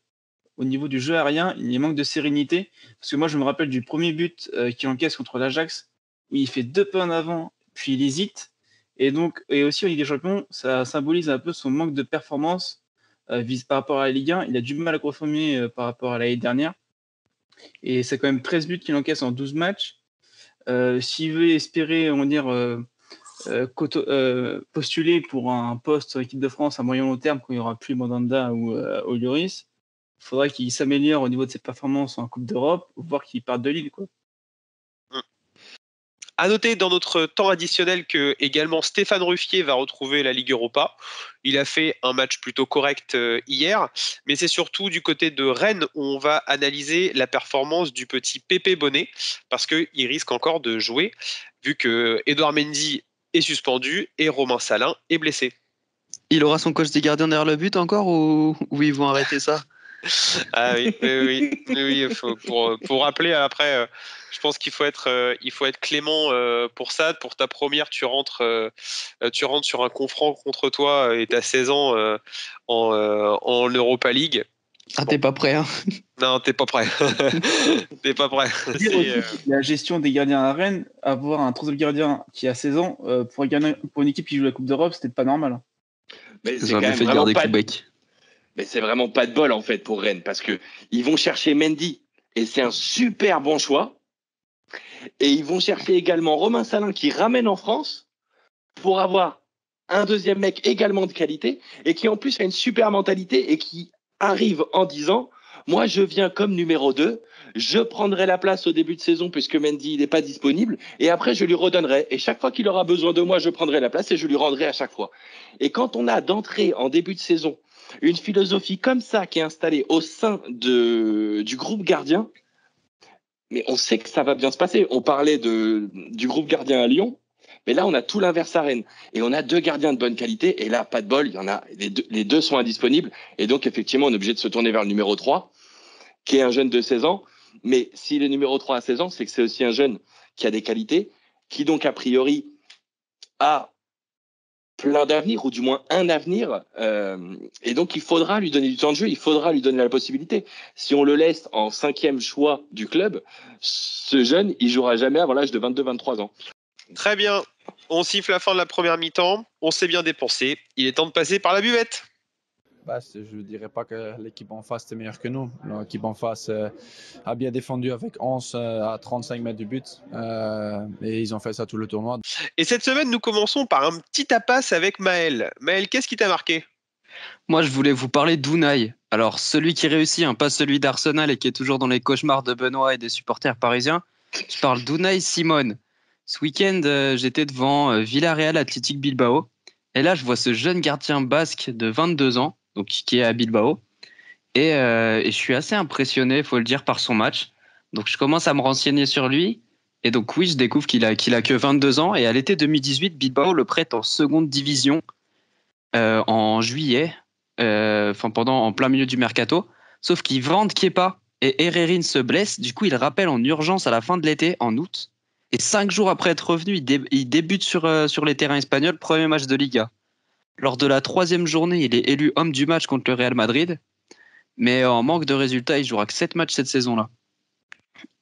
au niveau du jeu aérien, il manque de sérénité. Parce que moi, je me rappelle du premier but qu'il encaisse contre l'Ajax, où il fait deux pas en avant, puis il hésite. Et donc, et aussi au Ligue des Champions, ça symbolise un peu son manque de performance euh, par rapport à la Ligue 1. Il a du mal à confirmer euh, par rapport à l'année dernière. Et c'est quand même 13 buts qu'il encaisse en 12 matchs. Euh, S'il veut espérer, on euh, euh, postuler pour un poste en équipe de France à moyen long terme quand il n'y aura plus Mandanda ou Olioris, il faudra qu'il s'améliore au niveau de ses performances en Coupe d'Europe, voire qu'il parte de Lille. À noter dans notre temps additionnel que également Stéphane Ruffier va retrouver la Ligue Europa. Il a fait un match plutôt correct euh, hier, mais c'est surtout du côté de Rennes où on va analyser la performance du petit Pépé Bonnet parce qu'il risque encore de jouer vu que Edouard Mendy est suspendu et Romain Salin est blessé. Il aura son coach des gardiens derrière le but encore ou, ou ils vont arrêter ça? Ah oui, oui, oui, pour, pour rappeler après, euh, je pense qu'il faut être, euh, il faut être clément euh, pour ça. Pour ta première, tu rentres, tu rentres sur un confront contre toi et tu as 16 ans en, en Europa League. Ah, t'es pas prêt, hein [laughs] Non, t'es pas prêt. [laughs] t'es pas prêt. La gestion des gardiens à Rennes, avoir un troisième gardien qui a 16 ans, pour, pour une équipe qui joue la Coupe d'Europe, c'était pas normal. Mais c'est quand même fait garder pas... Québec mais c'est vraiment pas de bol en fait pour Rennes parce que ils vont chercher Mendy et c'est un super bon choix. Et ils vont chercher également Romain Salin qui ramène en France pour avoir un deuxième mec également de qualité et qui en plus a une super mentalité et qui arrive en disant moi je viens comme numéro 2, je prendrai la place au début de saison puisque Mendy n'est pas disponible et après je lui redonnerai et chaque fois qu'il aura besoin de moi je prendrai la place et je lui rendrai à chaque fois. Et quand on a d'entrée en début de saison une philosophie comme ça qui est installée au sein de, du groupe gardien, mais on sait que ça va bien se passer. On parlait de, du groupe gardien à Lyon, mais là, on a tout l'inverse à Rennes. Et on a deux gardiens de bonne qualité. Et là, pas de bol, il y en a, les deux, les deux sont indisponibles. Et donc, effectivement, on est obligé de se tourner vers le numéro 3, qui est un jeune de 16 ans. Mais s'il est numéro 3 à 16 ans, c'est que c'est aussi un jeune qui a des qualités, qui donc, a priori, a plein d'avenir, ou du moins un avenir. Euh, et donc, il faudra lui donner du temps de jeu, il faudra lui donner la possibilité. Si on le laisse en cinquième choix du club, ce jeune, il jouera jamais avant l'âge de 22-23 ans. Très bien. On siffle la fin de la première mi-temps. On s'est bien dépensé. Il est temps de passer par la buvette. Bah, je ne dirais pas que l'équipe en face est meilleure que nous. L'équipe en face euh, a bien défendu avec 11 euh, à 35 mètres du but. Euh, et ils ont fait ça tout le tournoi. Et cette semaine, nous commençons par un petit tapas avec Maël. Maël, qu'est-ce qui t'a marqué? Moi, je voulais vous parler d'Unai. Alors, celui qui réussit, hein, pas celui d'Arsenal et qui est toujours dans les cauchemars de Benoît et des supporters parisiens. Je parle d'Unai Simone. Ce week-end, j'étais devant Villarreal Athletic Bilbao. Et là, je vois ce jeune gardien basque de 22 ans donc qui est à Bilbao. Euh, et, je suis assez impressionné, faut le dire, par son match. Donc je commence à me renseigner sur lui. Et donc oui, je découvre qu'il a, a que 22 ans. Et à l'été 2018, Bilbao le prête en seconde division euh, en juillet, euh, enfin pendant en plein milieu du mercato. Sauf qu'ils vendent Kepa et Herrerin se blesse. Du coup, il rappelle en urgence à la fin de l'été, en août. Et cinq jours après être revenu, il, dé- il débute sur, euh, sur les terrains espagnols, premier match de Liga. Lors de la troisième journée, il est élu homme du match contre le Real Madrid. Mais en manque de résultats, il jouera que 7 matchs cette saison-là.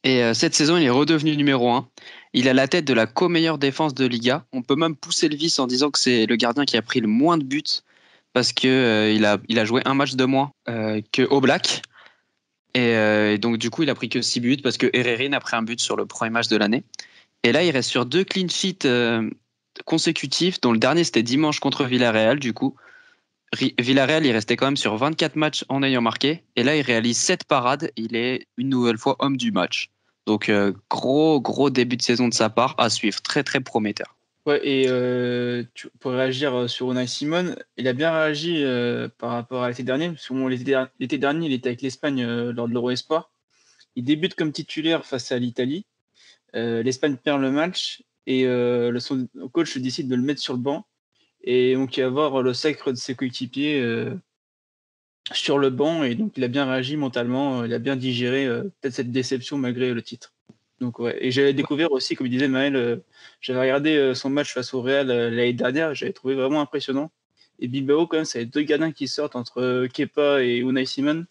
Et euh, cette saison, il est redevenu numéro 1. Il a la tête de la co-meilleure défense de Liga. On peut même pousser le vice en disant que c'est le gardien qui a pris le moins de buts parce que euh, a, joué un match de moins euh, que. Et, donc, du coup, il a pris que 6 buts parce que Herrerin a pris un but sur le premier match de l'année. Et là, il reste sur deux clean sheets consécutifs, dont le dernier, c'était dimanche contre Villarreal, du coup. Villarreal, il restait quand même sur 24 matchs en ayant marqué. Et là, il réalise 7 parades. Il est une nouvelle fois homme du match. Donc, euh, gros, gros début de saison de sa part à suivre. Très, très prometteur. Ouais, et euh, tu- pour réagir euh, sur Unai Simon, il a bien réagi par rapport à l'été dernier. Parce que bon, l'été der- l'été dernier, il était avec l'Espagne lors de l'Euro Espoir. Il débute comme titulaire face à l'Italie. L'Espagne perd le match et euh, le, son coach décide de le mettre sur le banc. Et donc, il va voir le sacre de ses coéquipiers euh, sur le banc. Et donc, il a bien réagi mentalement. euh, Il a bien digéré peut-être cette déception malgré le titre. Donc, ouais. Et j'avais découvert aussi, comme disait Maël, j'avais regardé son match face au Real l'année dernière, j'avais trouvé vraiment impressionnant. Et Bilbao, quand même, c'est deux gardiens qui sortent entre Kepa et Unai Simon.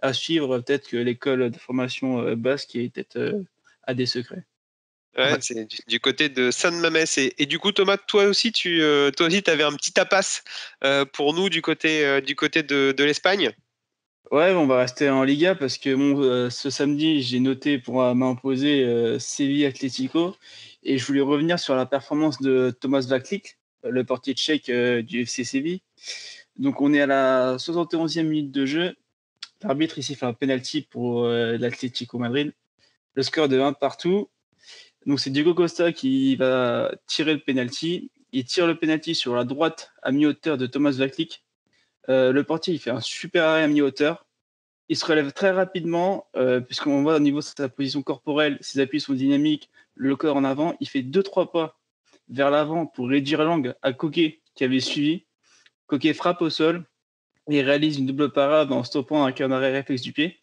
À suivre, peut-être que l'école de formation basque est peut-être a des secrets. Ouais, c'est du, du côté de San Mamés. Et, et du coup, Thomas, toi aussi, tu euh, toi aussi, avais un petit tapas euh, pour nous du côté, euh, du côté de, de l'Espagne? Ouais, on va rester en Liga parce que bon, ce samedi, j'ai noté pour m'imposer Séville Atlético et je voulais revenir sur la performance de Thomas Vaklik, le portier tchèque du FC Séville. Donc on est à la 71e minute de jeu. L'arbitre ici fait un penalty pour l'Atlético Madrid. Le score de 1 partout. Donc c'est Diego Costa qui va tirer le penalty. Il tire le penalty sur la droite à mi-hauteur de Thomas Vaklik. Euh, le portier il fait un super arrêt à mi-hauteur. Il se relève très rapidement, euh, puisqu'on voit au niveau de sa position corporelle, ses appuis sont dynamiques, le corps en avant. Il fait 2-3 pas vers l'avant pour réduire l'angle à Coquet qui avait suivi. Coquet frappe au sol et réalise une double parade en stoppant un arrêt réflexe du pied.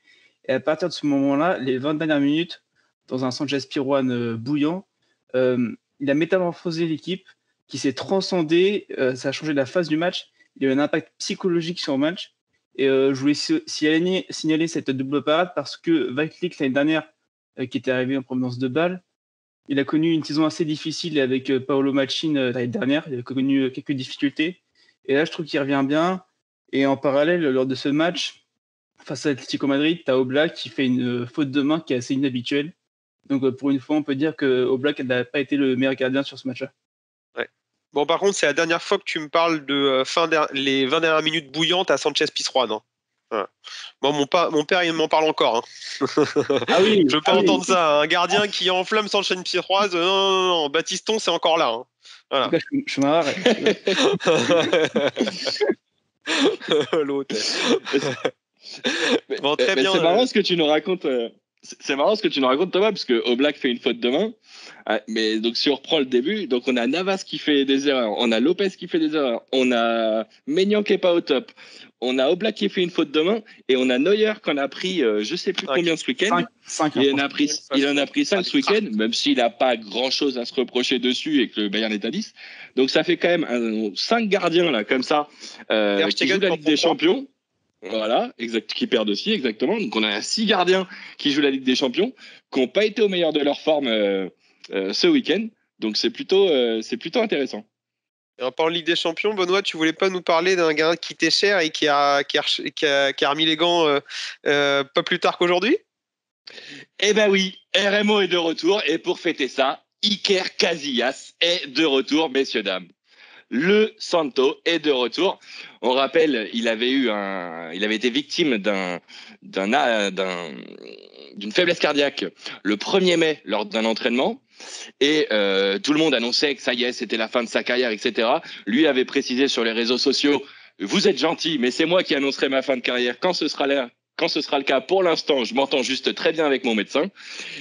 Et à partir de ce moment-là, les 20 dernières minutes, dans un Sanchez Pirouane euh, bouillant, euh, il a métamorphosé l'équipe qui s'est transcendée, euh, ça a changé la phase du match il y a eu un impact psychologique sur le match. Et je voulais si- signaler, cette double parade parce que Vaklik, l'année dernière, qui était arrivé en provenance de Bâle, il a connu une saison assez difficile avec Paolo Machin l'année dernière. Il a connu quelques difficultés. Et là, je trouve qu'il revient bien. Et en parallèle, lors de ce match, face à Atlético Madrid, tu as Oblak qui fait une faute de main qui est assez inhabituelle. Donc, euh, pour une fois, on peut dire que Oblak n'a pas été le meilleur gardien sur ce match-là. Bon, par contre, c'est la dernière fois que tu me parles de euh, fin les 20 dernières minutes bouillantes à Sanchez Pizjuan. Hein. Bon, mon, pa- mon père, il m'en parle encore. hein. Ah oui, [laughs] Je veux pas ah oui. entendre ça. Un gardien qui enflamme Sanchez Pizjuan, euh, non, non, non, non, Baptiston, c'est encore là. hein. En tout cas, je, je m'en arrête. [laughs] L'autre. Bon, très bien. C'est marrant ce que tu nous racontes. euh, c'est marrant ce que tu nous racontes Thomas parce que Oblak fait une faute de main. Ah, mais donc si on reprend le début, donc on a Navas qui fait des erreurs, on a Lopez qui fait des erreurs, on a Maignan qui est pas au top, on a Oblak qui fait une faute de main et on a Neuer qu'on a pris euh, je sais plus Cinq. combien ce week-end. 5, 5 Il en, a pris, il en a pris 5 ce week-end, même s'il n'a pas grand-chose à se reprocher dessus et que le Bayern est à 10. Donc ça fait quand même 5 gardiens là, comme ça, euh, qui jouent la Ligue des. Champions. Voilà, exact, qui perdent aussi, exactement. Donc on a 6 gardiens qui jouent la Ligue des Champions, qui n'ont pas été au meilleur de leur forme euh, euh, ce week-end. Donc c'est plutôt, euh, c'est plutôt intéressant. Et en parlant de Ligue des Champions, Benoît, tu voulais pas nous parler d'un gars qui t'est cher et qui a, qui a, qui a- qui a remis les gants pas plus tard qu'aujourd'hui? Eh ben oui, RMO est de retour et pour fêter ça, Iker Casillas est de retour, messieurs dames. Le Santo est de retour. On rappelle, il avait eu un, il avait été victime d'un, d'un, d'une faiblesse cardiaque le 1er mai lors d'un entraînement. Et euh, tout le monde annonçait que ça y est, c'était la fin de sa carrière, etc. Lui avait précisé sur les réseaux sociaux Vous êtes gentil, mais c'est moi qui annoncerai ma fin de carrière quand ce sera. Quand ce sera le cas, pour l'instant, je m'entends juste très bien avec mon médecin.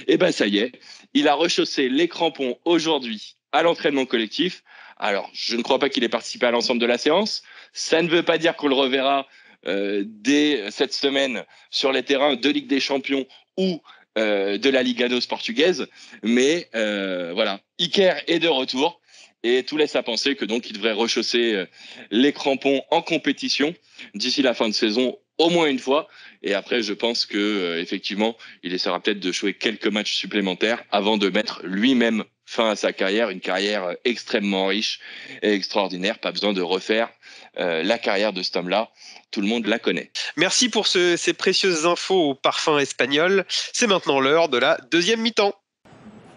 Et ben ça y est, Il a rechaussé les crampons aujourd'hui à l'entraînement collectif. Alors, je ne crois pas qu'il ait participé à l'ensemble de la séance. Ça ne veut pas dire qu'on le reverra euh, dès cette semaine sur les terrains de Ligue des Champions ou euh, de la Liga NOS portugaise. Mais euh, voilà, Iker est de retour et tout laisse à penser que donc il devrait rechausser les crampons en compétition d'ici la fin de saison au moins une fois. Et après, je pense que effectivement, il essaiera peut-être de jouer quelques matchs supplémentaires avant de mettre lui-même fin à sa carrière, une carrière euh, extrêmement riche et extraordinaire. Pas besoin de refaire euh, la carrière de cet homme-là. Tout le monde la connaît. Merci pour ce- ces précieuses infos au parfum espagnol. C'est maintenant l'heure de la deuxième mi-temps.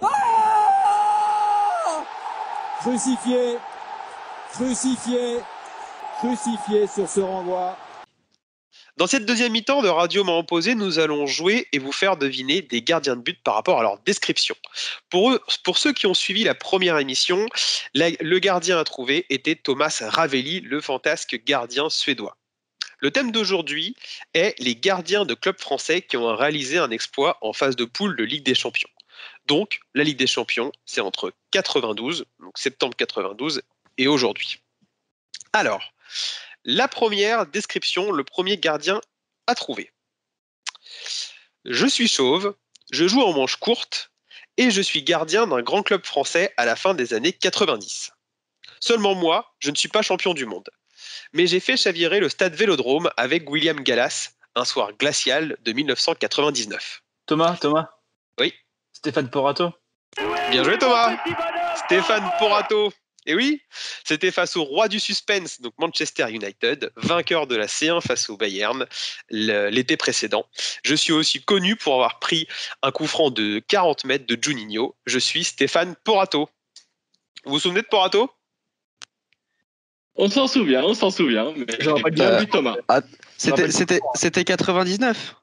Ah Crucifié, crucifié, crucifié sur ce renvoi. Dans cette deuxième mi-temps de Radio M'a Opposé, nous allons jouer et vous faire deviner des gardiens de but par rapport à leur description. Pour, eux, pour ceux qui ont suivi la première émission, le gardien à trouver était Thomas Ravelli, le fantasque gardien suédois. Le thème d'aujourd'hui est les gardiens de clubs français qui ont réalisé un exploit en phase de poule de Ligue des Champions. Donc, la Ligue des Champions, c'est entre 92, donc septembre 92, et aujourd'hui. Alors, la première description, le premier gardien à trouver. Je suis chauve, je joue en manche courte et je suis gardien d'un grand club français à la fin des années 90. Seulement moi, je ne suis pas champion du monde. Mais j'ai fait chavirer le stade Vélodrome avec William Gallas un soir glacial de 1999. Thomas, Thomas? Oui. Stéphane Porato? Bien joué Thomas Stéphane Porato Et oui, c'était face au roi du suspense, donc Manchester United, vainqueur de la C1 face au Bayern le- l'été précédent. Je suis aussi connu pour avoir pris un coup franc de 40 mètres de Juninho. Je suis Stéphane Porato. Vous vous souvenez de Porato? On s'en souvient, on s'en souvient. Mais J'aurais pas dit bien ça. vu, Thomas. C'était, c'était 99.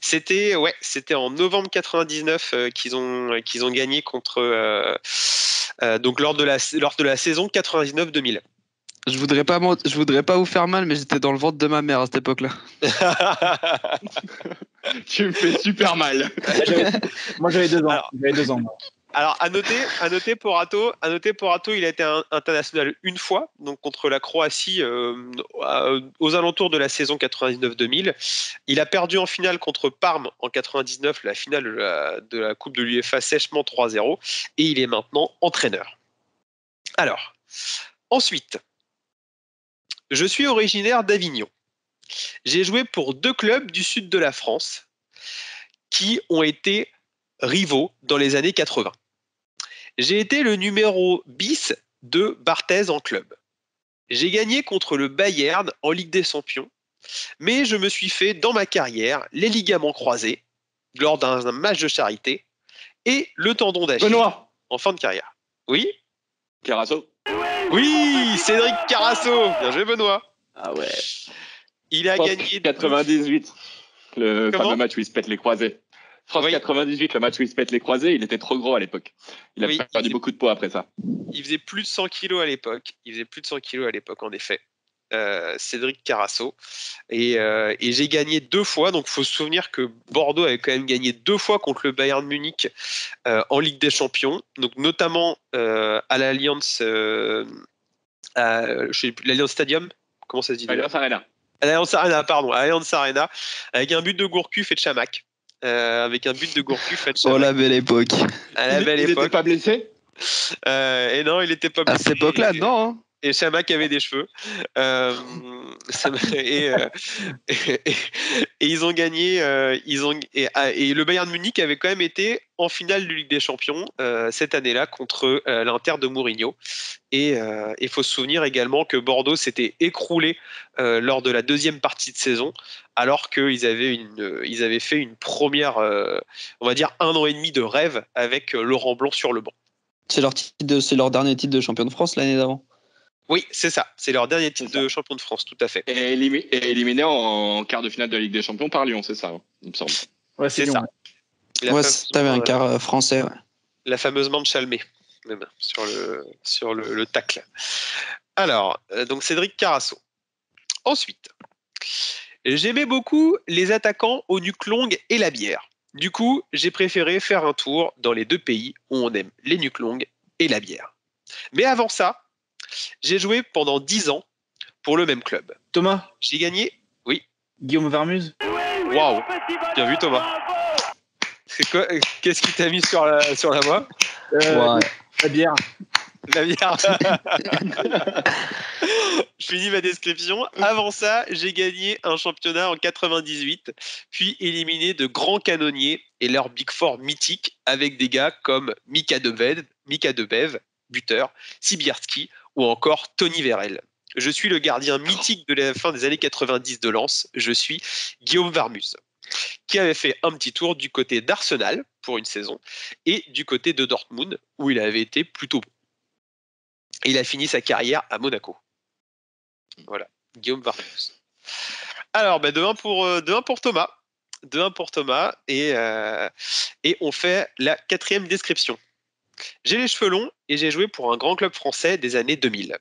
C'était ouais, c'était en novembre 99 euh, qu'ils ont qu'ils ont gagné contre euh, euh, donc lors de la lors de la saison 99-2000. Je voudrais pas, je voudrais pas vous faire mal, mais j'étais dans le ventre de ma mère à cette époque-là. [laughs] Tu me fais super mal. Moi j'avais deux ans. Alors- J'avais deux ans. Alors, à noter, à noter Porato, à noter Porato, il a été international une fois, donc contre la Croatie euh, aux alentours de la saison 99-2000. Il a perdu en finale contre Parme en 99, la finale de la, de la Coupe de l'UEFA sèchement 3-0, et il est maintenant entraîneur. Alors, ensuite, je suis originaire d'Avignon. J'ai joué pour deux clubs du sud de la France qui ont été rivaux dans les années 80. J'ai été le numéro bis de Barthez en club. J'ai gagné contre le Bayern en Ligue des Champions, mais je me suis fait dans ma carrière les ligaments croisés lors d'un match de charité et le tendon d'Achille Benoît. en fin de carrière. Oui Carasso. Oui Cédric Carasso Bien joué Benoît Ah ouais. Il a gagné 98. Le Comment fameux match où il se pète les croisés. France Oui. 98, le match où il se pète les croisés, il était trop gros à l'époque. Il a Oui, perdu il- beaucoup de poids après ça. Il faisait plus de 100 kilos à l'époque. Il faisait plus de 100 kilos à l'époque, en effet. Euh, Cédric Carasso. Et, euh, et j'ai gagné deux fois. Donc, il faut se souvenir que Bordeaux avait quand même gagné deux fois contre le Bayern Munich euh, en Ligue des Champions. Donc, notamment à l'Alliance, Stadium. Comment ça se dit Allianz Arena. À l'Alliance Arena, pardon. À l'Alliance Arena, avec un but de Gourcuff et de Chamac. Euh, avec un but de Gourcuff Oh la belle époque. à la Il- belle il était époque. pas blessé? Euh, et non, il était pas À blessé. cette époque-là, non. Et Chamac avait des cheveux. Euh, euh, [laughs] et, ils ont gagné. euh, ils ont, et, ah, et le Bayern Munich avait quand même été en finale de Ligue des Champions cette année-là contre l'Inter de Mourinho. Et il faut se souvenir également que Bordeaux s'était écroulé lors de la deuxième partie de saison, alors qu'ils avaient, une, avaient fait une première, on va dire, un an et demi de rêve avec Laurent Blanc sur le banc. De- c'est leur dernier titre de champion de France l'année d'avant. Oui, c'est ça. C'est leur dernier titre de champion de France, tout à fait. et, élimi- et éliminé en quart de finale de la Ligue des Champions par Lyon, c'est ça, hein, il me semble. Ouais, c'est ça. La Ouais, fameuse- t'avais un euh, quart euh, français. ouais. la fameuse main de Chalmé, même, sur le, sur le, le tacle. Alors, euh, donc Cédric Carasso. Ensuite, j'aimais beaucoup les attaquants aux nuques longues et la bière. Du coup, j'ai préféré faire un tour dans les deux pays où on aime les nuques longues et la bière. Mais avant ça, j'ai joué pendant 10 ans pour le même club. Thomas, J'ai gagné Oui. Guillaume Vermuse Waouh Bien vu Thomas. C'est quoi Qu'est-ce qui t'a mis sur la, sur la voie? Euh, Ouais. La bière. La bière. [laughs] Je finis ma description. Avant ça, j'ai gagné un championnat en 98, puis éliminé de grands canonniers et leur Big Four mythique avec des gars comme Mika Debev, Mika Debev buteur, Sibierski ou encore Tony Vérel. Je suis le gardien mythique de la fin des années 90 de Lens. Je suis Guillaume Varmus, qui avait fait un petit tour du côté d'Arsenal pour une saison et du côté de Dortmund, où il avait été plutôt bon. Il a fini sa carrière à Monaco. Voilà, Guillaume Varmus. Alors, bah, de 1 pour, Thomas. De 1 pour Thomas. Euh, et on fait la quatrième description. J'ai les cheveux longs et j'ai joué pour un grand club français des années 2000.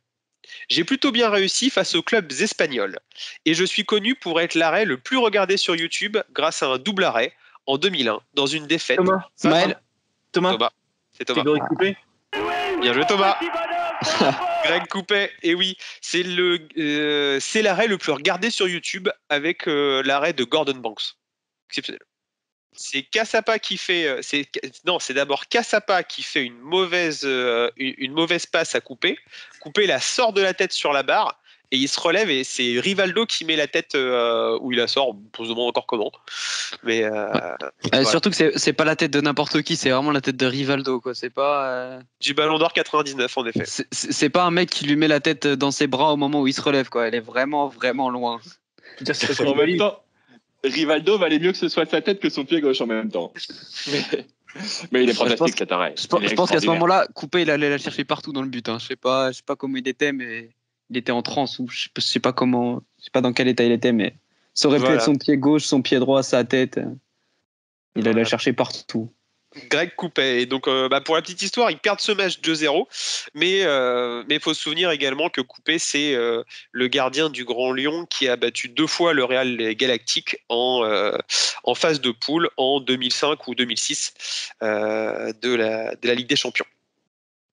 J'ai plutôt bien réussi face aux clubs espagnols. Et je suis connu pour être l'arrêt le plus regardé sur YouTube grâce à un double arrêt en 2001 dans une défaite. Thomas. Maël. Thomas. Thomas. C'est Thomas. Coupé. Bien joué Thomas. [laughs] Greg Coupet, et oui, c'est le, euh, c'est l'arrêt le plus regardé sur YouTube avec euh, l'arrêt de Gordon Banks. Exceptionnel. C'est Cassapa qui fait, euh, non, c'est d'abord Cassapa qui fait une mauvaise, euh, une, une mauvaise passe à Coupé. Coupé la sort de la tête sur la barre et il se relève et c'est Rivaldo qui met la tête euh, où il la sort. On se demande encore comment, mais euh, Euh, Voilà. Surtout que c'est- pas la tête de n'importe qui, c'est vraiment la tête de Rivaldo, quoi. C'est pas. euh, du Ballon d'Or 99 en effet. c'est- pas un mec qui lui met la tête dans ses bras au moment où il se relève, quoi. Elle est vraiment, vraiment loin. En même temps, Rivaldo valait mieux que ce soit sa tête que son pied gauche en même temps. Mais, [laughs] mais il est pense- fantastique cet arrêt. Je, pense- qu'à ce moment-là, Coupé, il allait la chercher partout dans le but. Hein. Je sais pas, je sais pas comment il était, mais il était en transe ou je sais pas, je sais pas comment, je sais pas dans quel état il était, mais ça aurait pu être son pied gauche, son pied droit, sa tête. Il allait la chercher partout. Greg Coupet. Et donc, euh, bah, pour la petite histoire, ils perdent ce match 2-0. Mais euh, il faut se souvenir également que Coupet, c'est euh, le gardien du Grand Lyon qui a battu deux fois le Real Galactique en, phase de poule en 2005 ou 2006 euh, de, la, de la Ligue des Champions.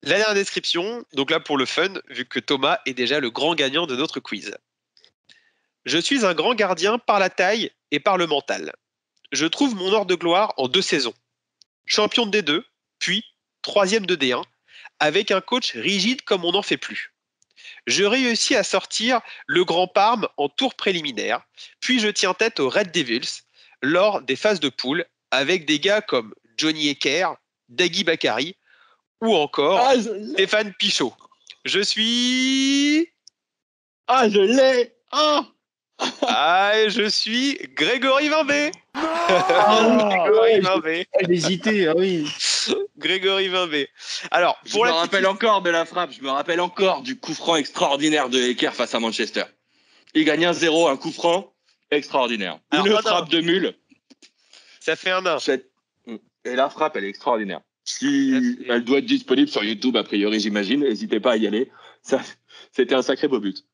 La dernière description, donc là pour le fun, vu que Thomas est déjà le grand gagnant de notre quiz. Je suis un grand gardien par la taille et par le mental. Je trouve mon heure de gloire en deux saisons champion de D2, puis troisième de D1, avec un coach rigide comme on n'en fait plus. Je réussis à sortir le Grand Parme en tour préliminaire, puis je tiens tête aux Red Devils lors des phases de poule avec des gars comme Johnny Ecker, Dagui Bakari ou encore Ah, Stéphane Pichot. Je suis. Ah, je l'ai Ah Ah, je suis Grégory Vimbé [laughs] Ah, Grégory ouais, Vimbé j'ai hésité, ah oui. Grégory Vimbé. Alors, Je pour me la petite rappelle encore de la frappe, je me rappelle encore du coup franc extraordinaire de Ecker face à Manchester. Il gagne 1-0, un coup franc extraordinaire. Alors, Une attends. frappe de mule. Ça fait un 1. Cette- Et la frappe, elle est extraordinaire. Si elle doit être disponible sur YouTube, a priori, j'imagine. N'hésitez pas à y aller. Ça, c'était un sacré beau but.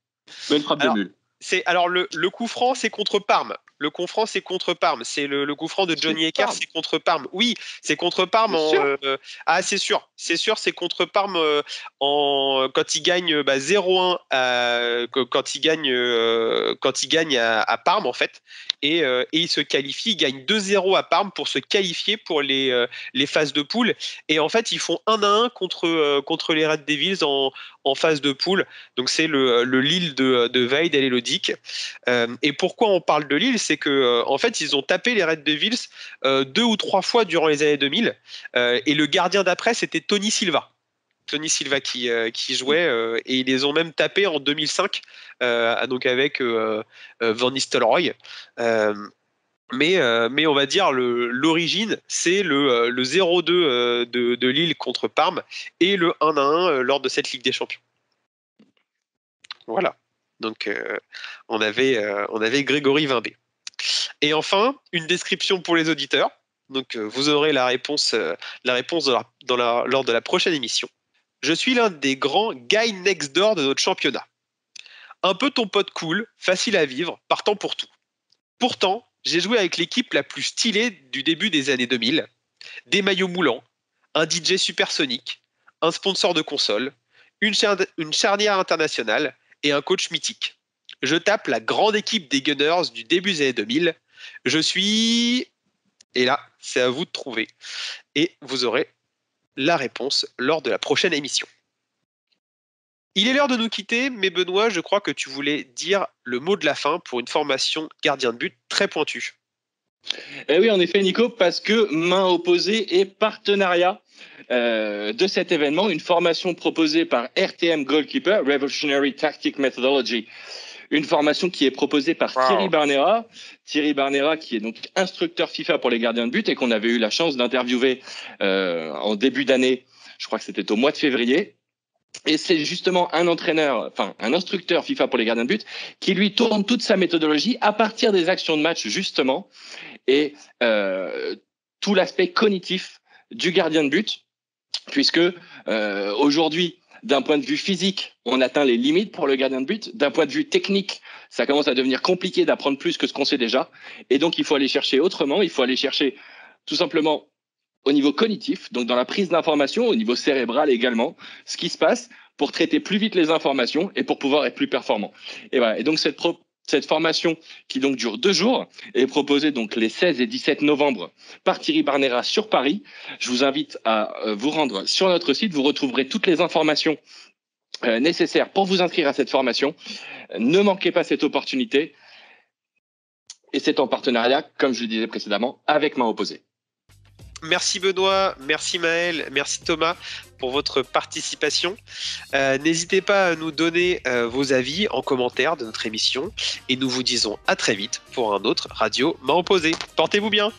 Mais une frappe Alors, de mule. C'est alors le, le coup franc, c'est contre Parme. Le coup franc, c'est contre Parme. C'est le, le coup franc de Johnny Parme. c'est contre Parme. Oui, c'est contre Parme. En, euh, ah, c'est sûr, c'est sûr, c'est contre Parme euh, en quand il gagne bah, 0-1 à- que- quand il gagne euh, quand il gagne à, à Parme en fait et, et il se qualifie. Il gagne 2-0 à Parme pour se qualifier pour les les phases de poule. Et en fait, ils font 1 à 1 contre contre les Red Devils en en phase de poule. Donc c'est le, le Lille de, de Weid et le Dick. Euh, et pourquoi on parle de Lille? C'est que euh, en fait ils ont tapé les Red Devils euh, deux ou trois fois durant les années 2000. euh, et le gardien d'après c'était Tony Silva. Tony Silva qui, euh, qui jouait euh, et ils les ont même tapés en 2005 euh, donc avec euh, euh, Van Nistelrooy. Euh, mais, euh, on va dire l'origine, c'est le, euh, le 0-2 euh, de, de Lille contre Parme et le 1 1 euh, lors de cette Ligue des Champions. Voilà. Donc euh, on, avait, euh, on avait Grégory Vimbé. Et enfin, une description pour les auditeurs. Donc euh, vous aurez la réponse, euh, lors de la prochaine émission. Je suis l'un des grands guys next door de notre championnat. Un peu ton pote cool, facile à vivre, partant pour tout. Pourtant, j'ai joué avec l'équipe la plus stylée du début des années 2000. Des maillots moulants, un DJ supersonique, un sponsor de console, une, charnière internationale et un coach mythique. Je tape la grande équipe des Gunners du début des années 2000. Je suis... Et là, c'est à vous de trouver. Et vous aurez la réponse lors de la prochaine émission. Il est l'heure de nous quitter, mais Benoît, je crois que tu voulais dire le mot de la fin pour une formation gardien de but très pointue. Eh oui, en effet, Nico, parce que main opposée et partenariat euh, de cet événement, une formation proposée par RTM Goalkeeper, Revolutionary Tactic Methodology, une formation qui est proposée par Thierry Barnera. Thierry Barnera, qui est donc instructeur FIFA pour les gardiens de but et qu'on avait eu la chance d'interviewer euh, en début d'année, je crois que c'était au mois de février. Et c'est justement un entraîneur, enfin un instructeur FIFA pour les gardiens de but, qui lui tourne toute sa méthodologie à partir des actions de match justement et euh, tout l'aspect cognitif du gardien de but, puisque euh, aujourd'hui d'un point de vue physique, on atteint les limites pour le gardien de but. D'un point de vue technique, ça commence à devenir compliqué d'apprendre plus que ce qu'on sait déjà. Et donc, il faut aller chercher autrement. Il faut aller chercher tout simplement au niveau cognitif, donc dans la prise d'information, au niveau cérébral également, ce qui se passe pour traiter plus vite les informations et pour pouvoir être plus performant. Et voilà. Et donc, cette, pro cette formation, qui donc dure deux jours, est proposée donc les 16 et 17 novembre par Thierry Barnera sur Paris. Je vous invite à euh, vous rendre sur notre site. Vous retrouverez toutes les informations euh, nécessaires pour vous inscrire à cette formation. Ne manquez pas cette opportunité. Et c'est en partenariat, comme je le disais précédemment, avec Main Opposée. Merci Benoît, merci Maël, merci Thomas pour votre participation. Euh, n'hésitez pas à nous donner euh, vos avis en commentaire de notre émission et nous vous disons à très vite pour un autre Radio Main Opposée. Portez-vous bien